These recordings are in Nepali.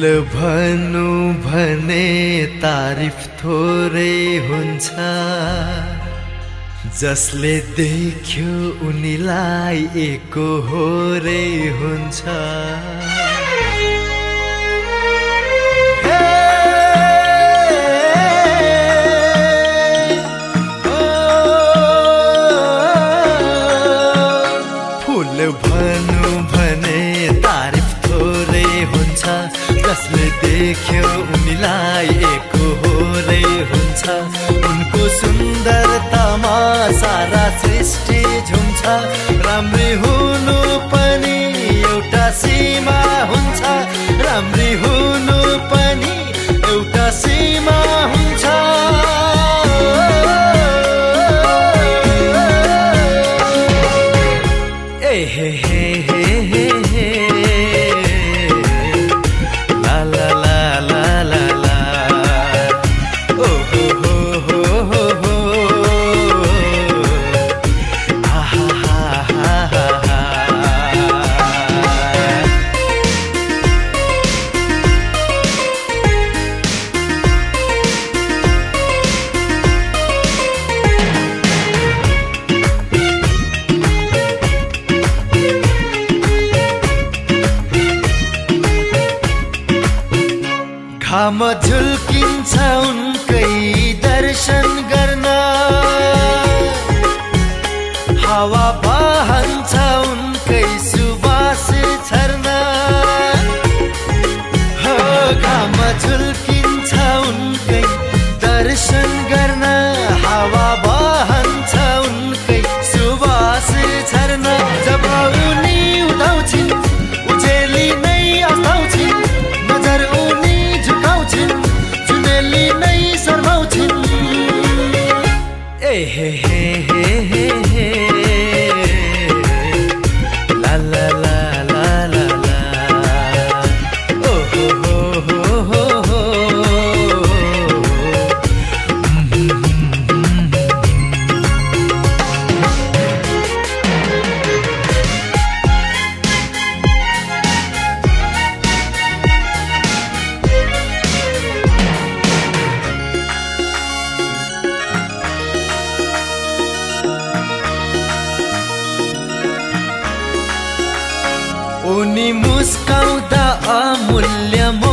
फुल भनु भने तारिफ थोरै हुन्छ। जसले देख्यो उनीलाई एको हो रे हुन्छ फुल भयो देख्यो मिलाएको एक हुन्छ। उनको सुन्दरतामा सारा सृष्टि झुम्छ। राम्री हुनु पनि एउटा सीमा हुन्छ। राम्री हुनु मझुल ಕೌದ ಅಮೂಲ್ಯಮ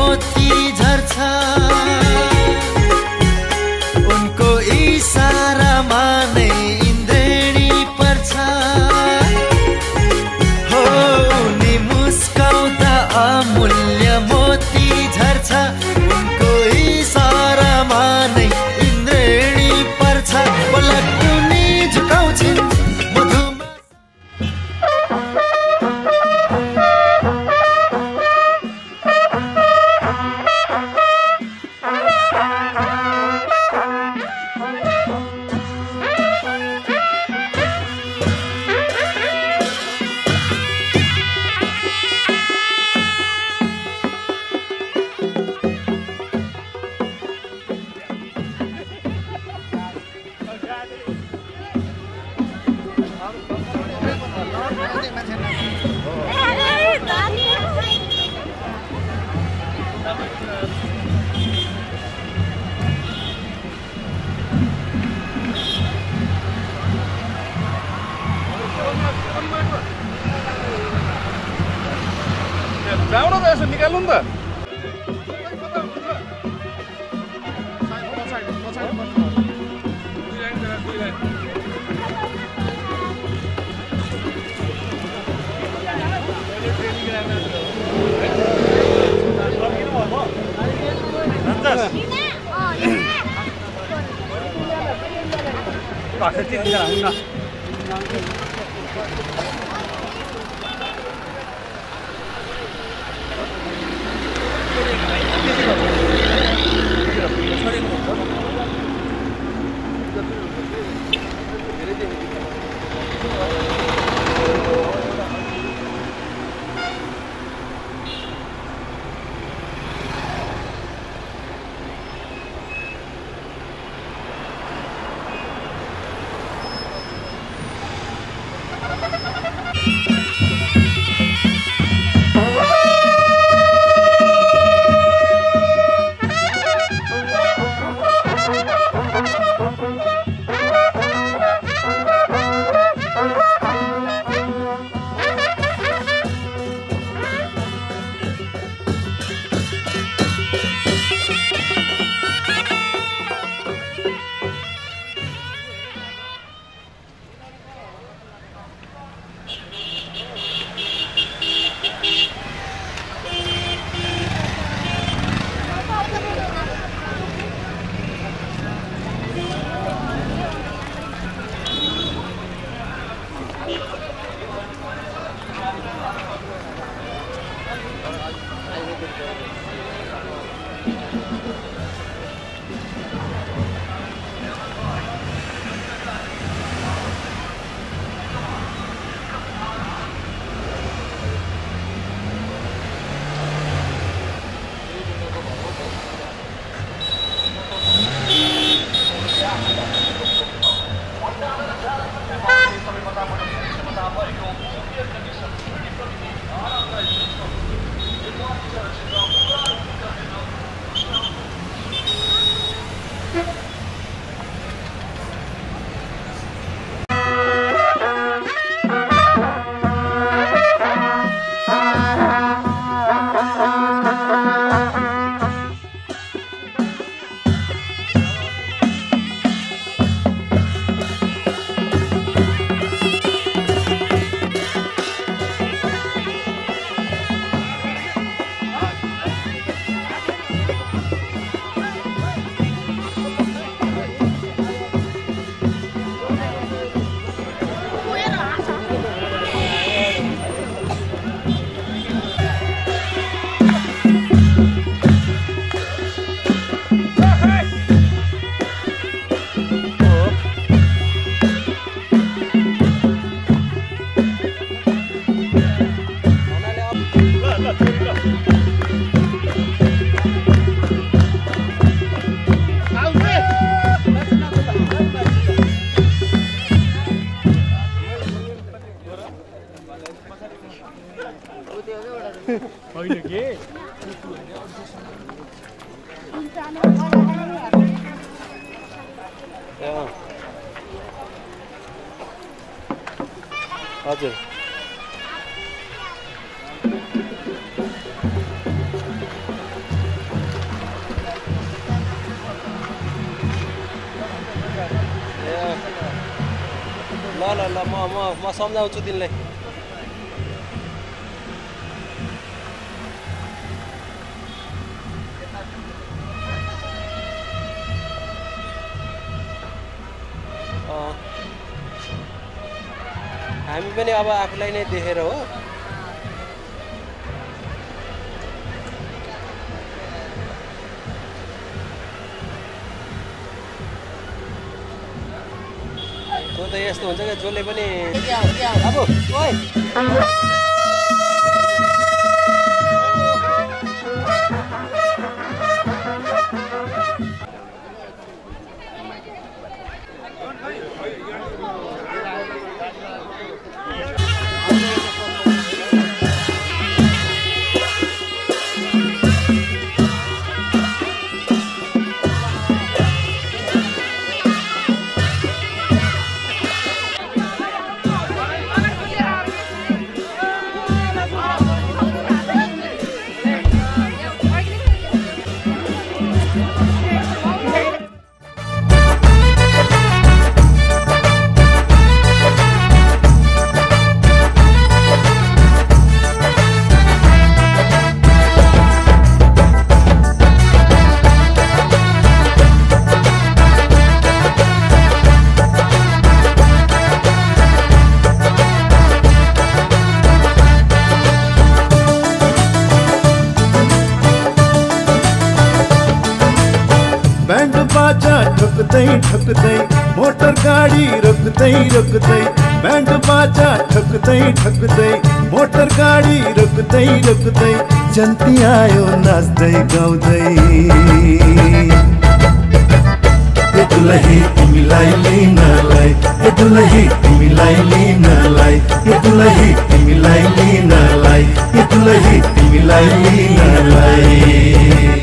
जाउँ न त यसो निकाल्नु नि त Hãy subscribe cho kênh Ghiền Mì Gõ Để không bỏ lỡ những video hấp dẫn सम्झाउँछु तिमीलाई अँ। हामी पनि अब आफूलाई नै देखेर हो त्यो त यस्तो हुन्छ क्या जसले पनि अब ठोक्दै ठोक्दै मोटर गाडी रोक्दै रोक्दै ब्यान्ड बाजा ठोक्दै ठोक्दै मोटर गाडी रोक्दै रोक्दै जन्ती आयो नाच्दै गाउँदै ए दुलही तिमीलाई लिनलाई ए दुलही तिमीलाई लिनलाई ए दुलही तिमीलाई लिनलाई ए दुलही तिमीलाई लिनलाई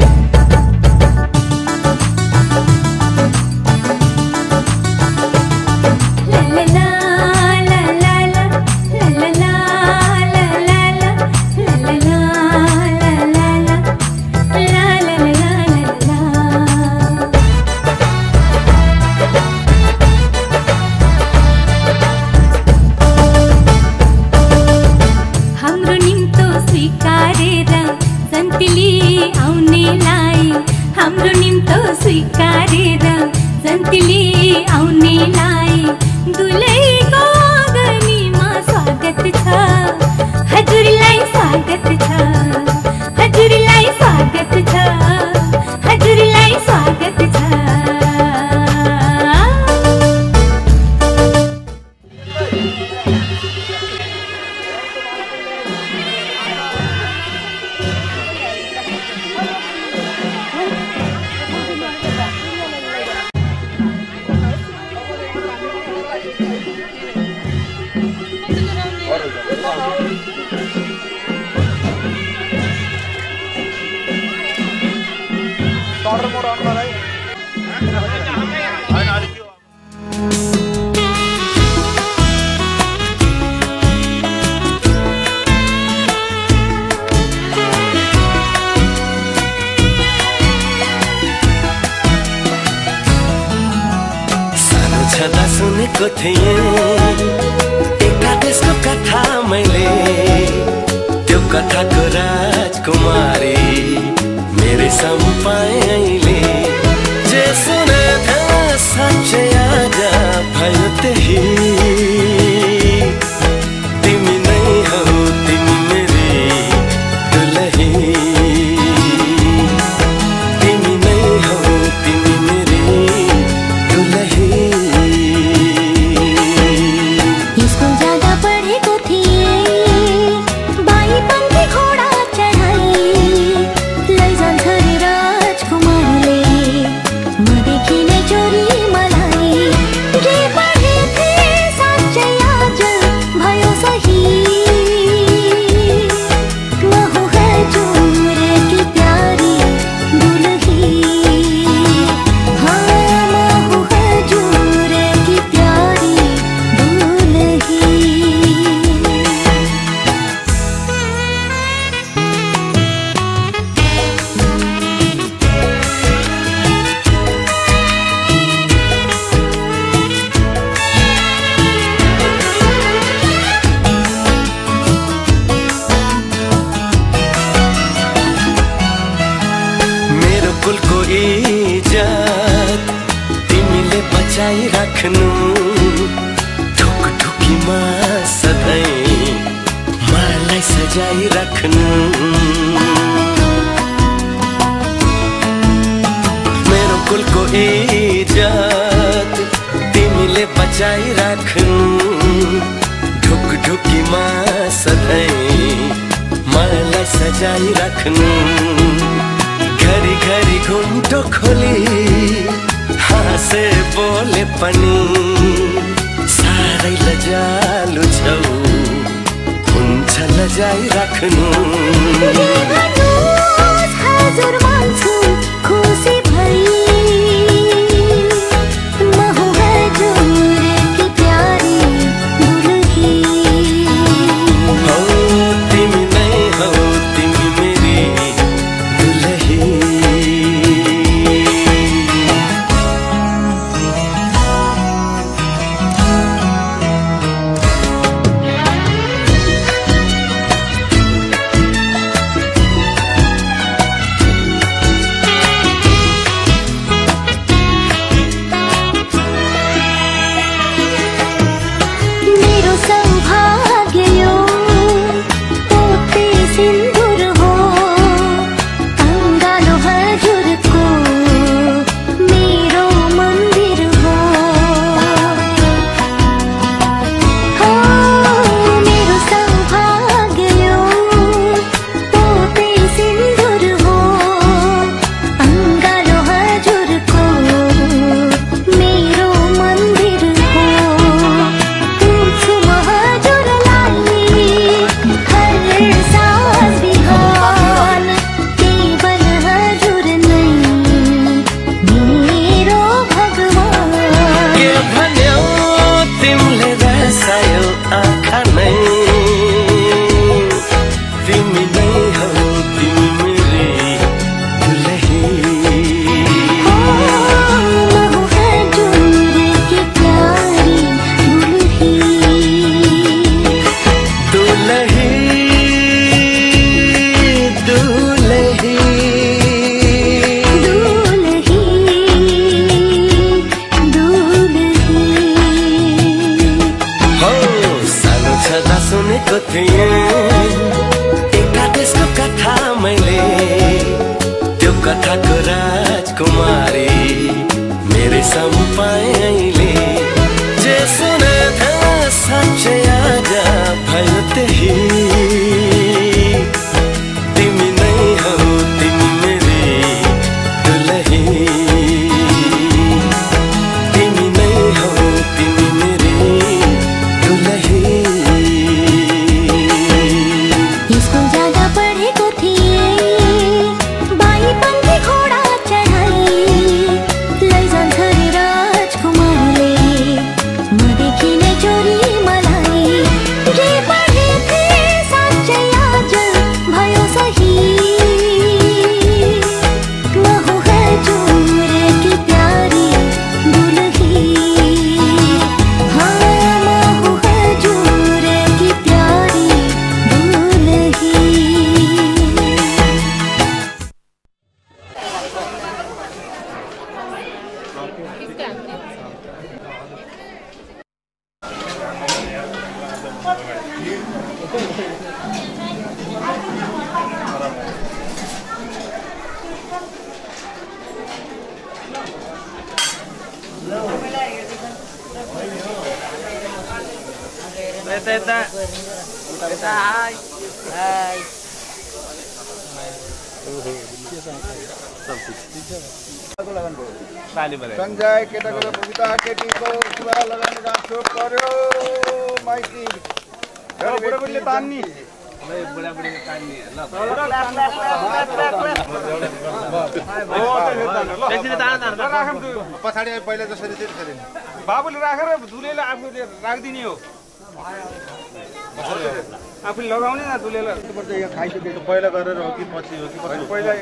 पहिला गरेर हो कि पछि हो कि पहिला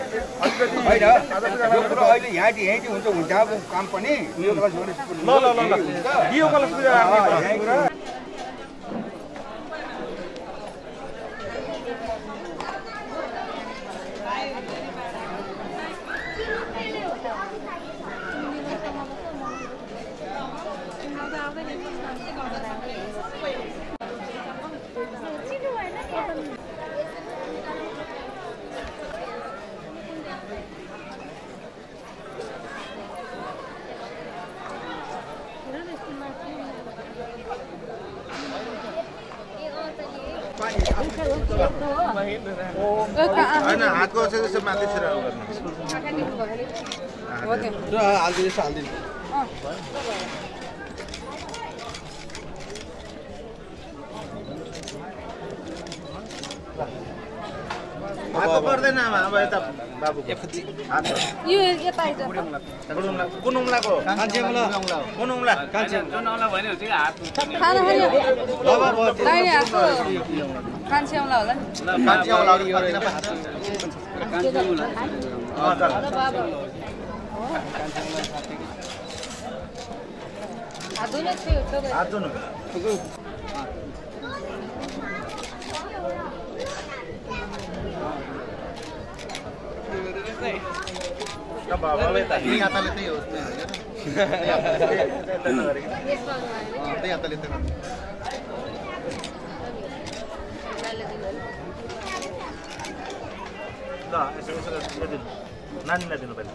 अहिले यहाँ यहीँ हुन्छ हुन्छ अब काम पनि। ल ल ल कलश हातको चाहिँ जस्तो माथि छिर हालिदिनुहोस् हालिदिनु हातको पर्दैन आमा अब यता बाबुको। हात। यो यता आइज कुन उम्लाको कुन उम्ला कान्छे औँला होला। नि हातले त्यही हो त्यही हातले त्यही नगरी त्यही हातले त्यही ल यसो दिनु नानीलाई दिनु पहिला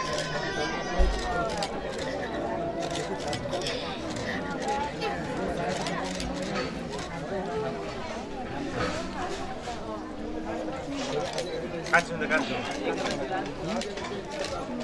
काट्छु नि त काट्छु मायाको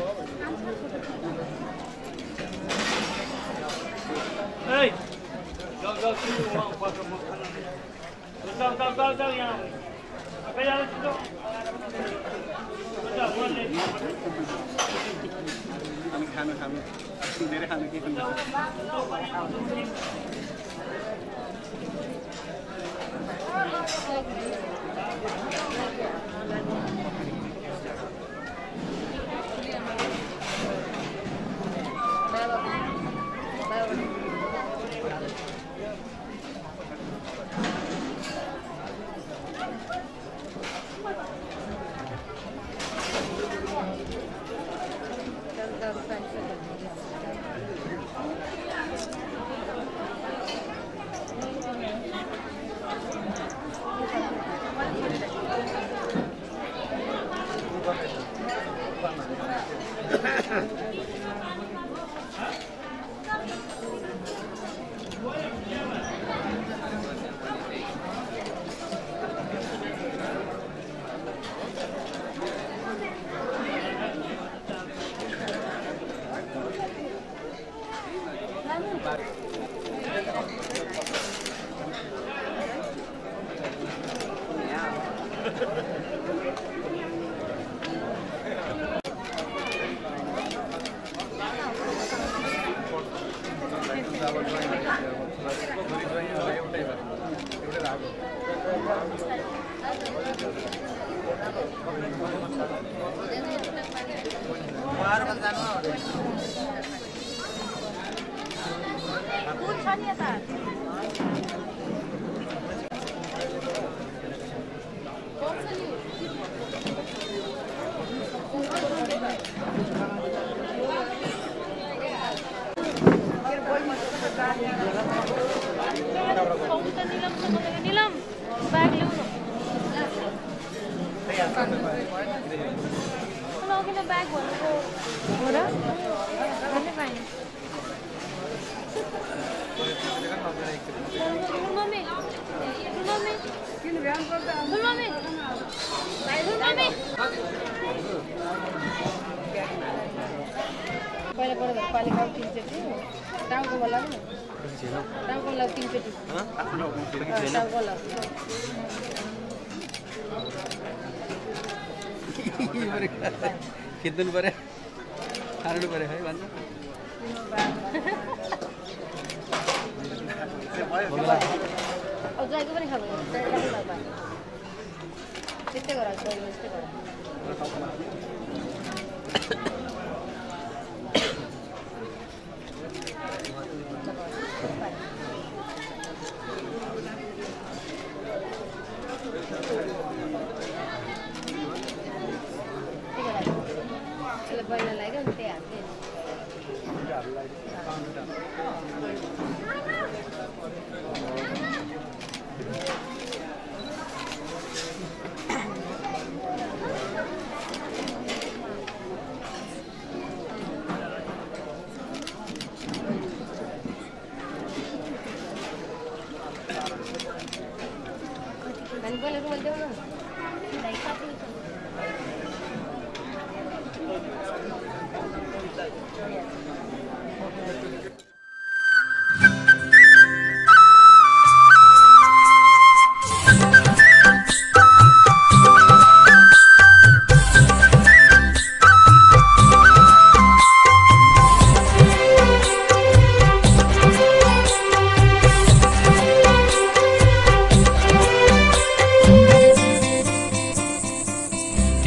Hey! Mau yang. Apa yang itu? Kami kita. Thank you. Bela. गरिदिनु पऱ्यो। खानु पऱ्यो है भन्छ गर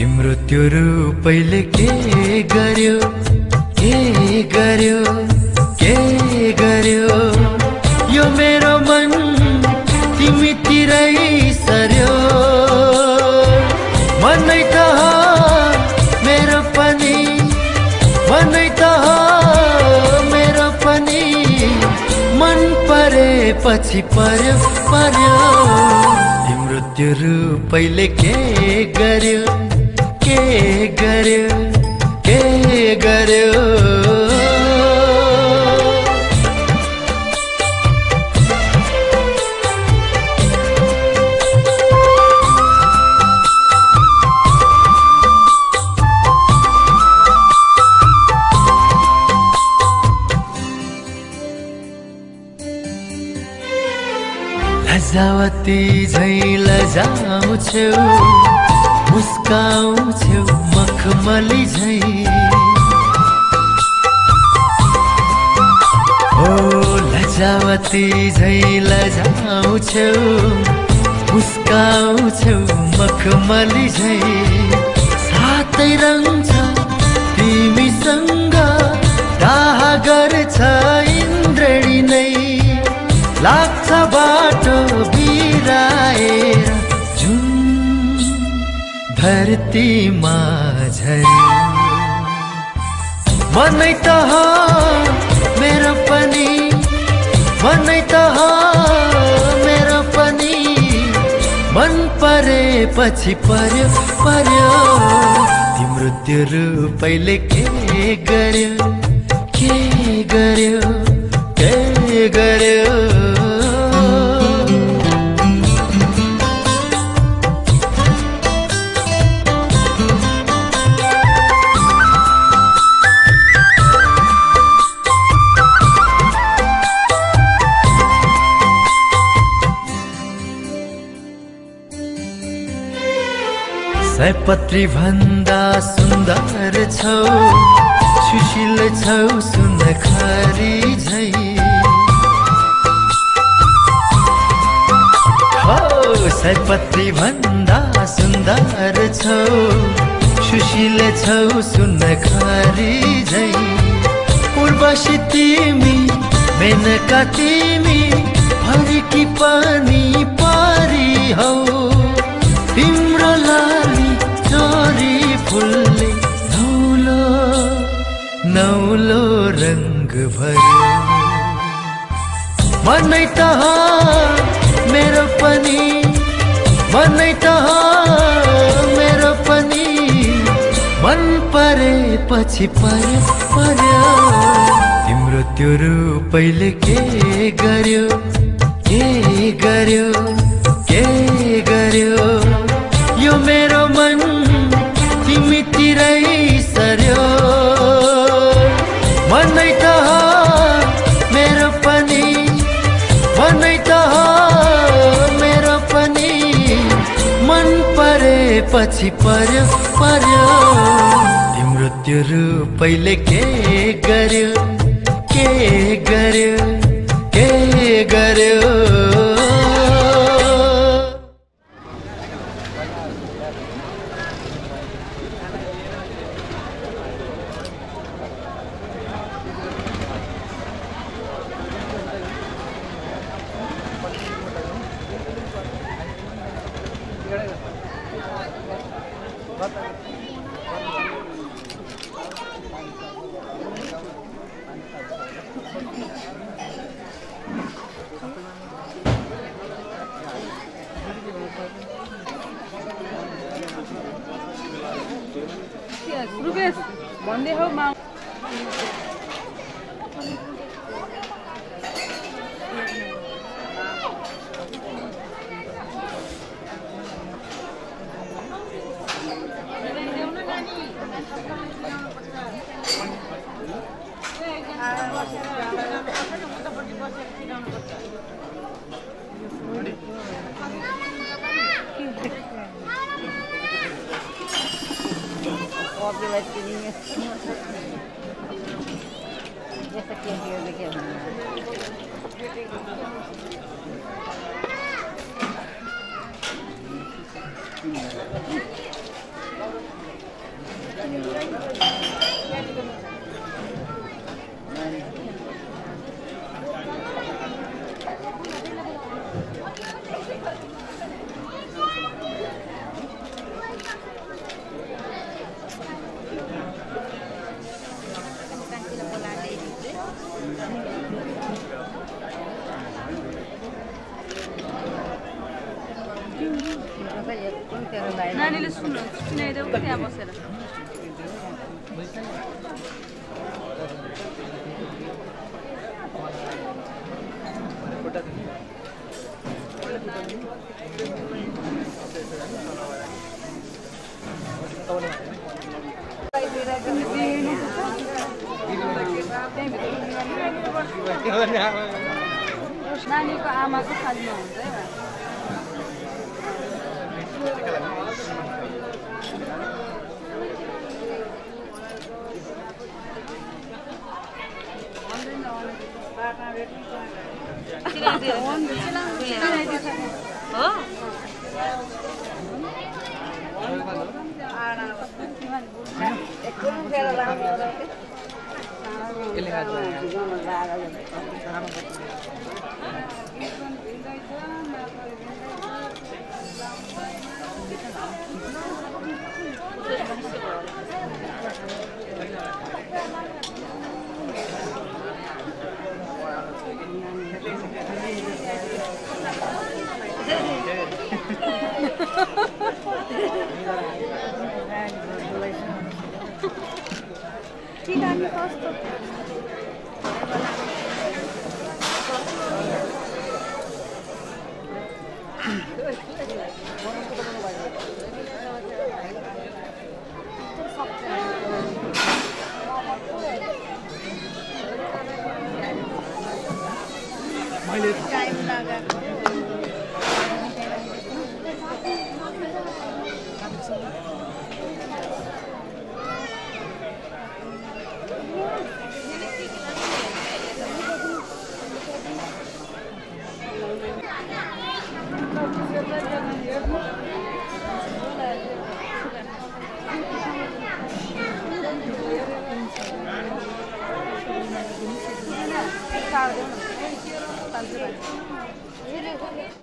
तिम्रो त्यो रूपैले के गर्यो? के गर्यो? के गर्यो? यो मेरो मन तिमीतिरै सर्यो मनै त मेरो पनि। मनै त मेरो पनि। मन परेपछि पर्यो पर्यो। तिम्रो त्यो रूपैले के गर्यो? के गर्यो के गर्यो लजावती झै लजाउँछौ मुस्काउँछौ मखमली झै। ओ लजावती झै लजाउँछौ मुस्काउँछौ मखमली झै। सातै रङ छ तिमीसँग दाह गर्छ इन्द्रणी नै। लाग्छ बाटो बिराएर धरतीमा झरी मनै त मेरो पनि। मनै त मेरो पनि। मन परेपछि पर्यो पर्यो। तिम्रो त्यो रूपैले के गर्यो? के गर्यो? के गर्यो? सयपत्री भन्दा सुन्दर छौ सुशील छौ सुनखरी झै। सयपत्री भन्दा सुन्दर छौ सुशील छौ सुनखरी झै। उर्वशी तिमी मेनका तिमी हरिकी पनि पारी हौ। भर्यो। मनै त हो मेरो पनि। मनै मेरो पनि। मन परेपछि पर्यो पर्यो। तिम्रो त्यो के गर्यो? के गर्यो? के गर्यो? परेपछि पर्यो पर्यो। तिम्रो त्यो रूपैले के गर्यो के गर्यो के गर्यो? this. One day, home, मैले 下了就很累，反正，因。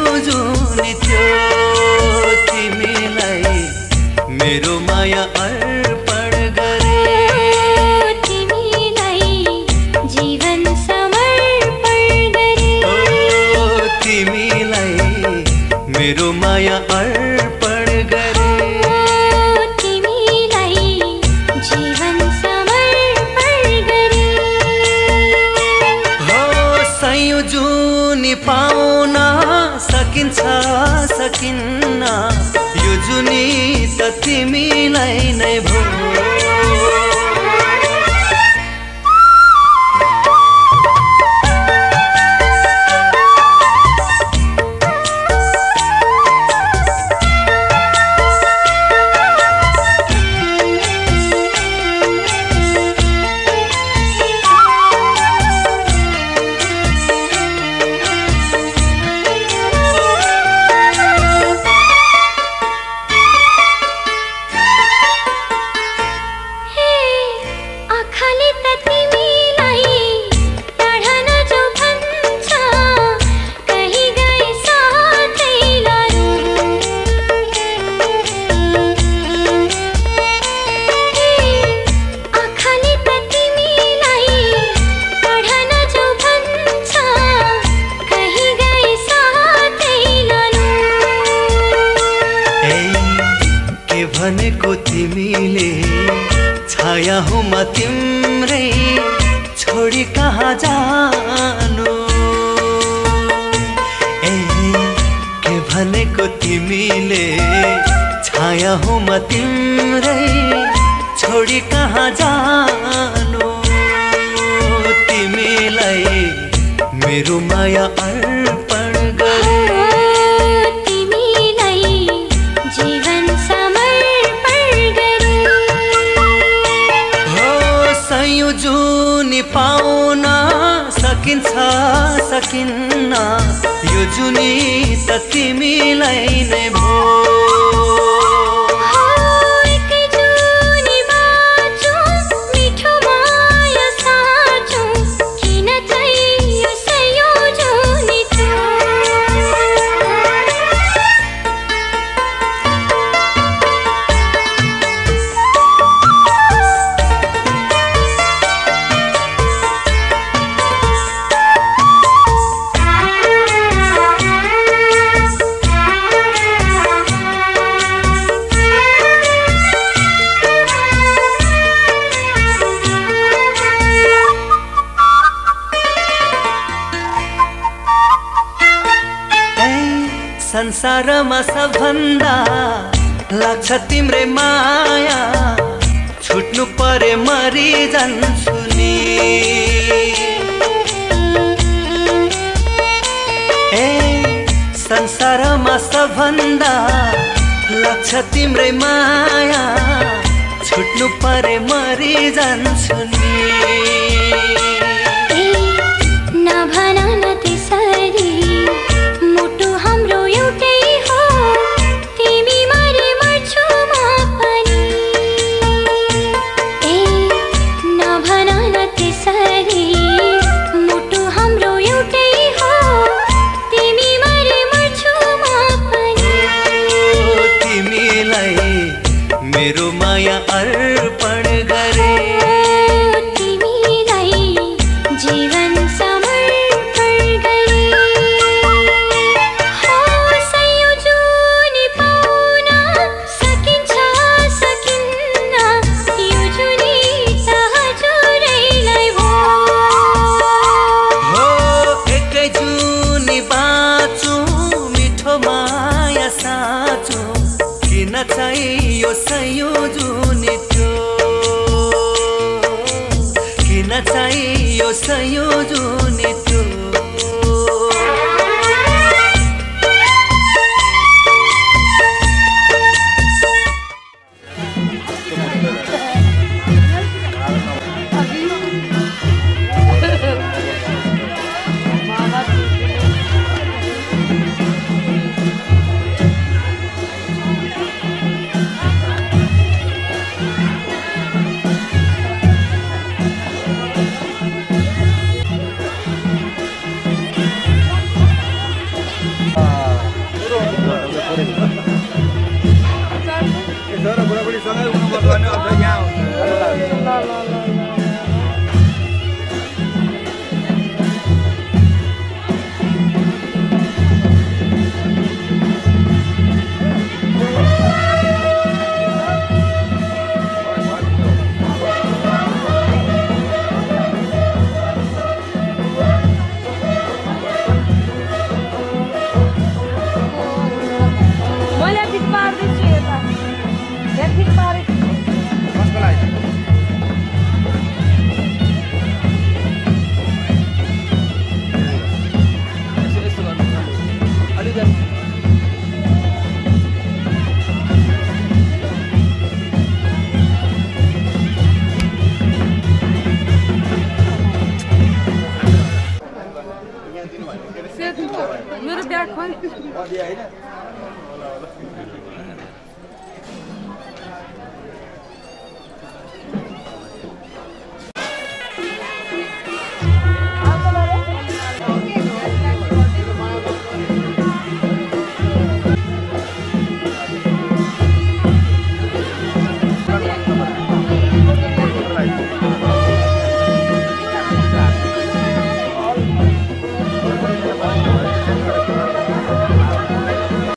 la la la.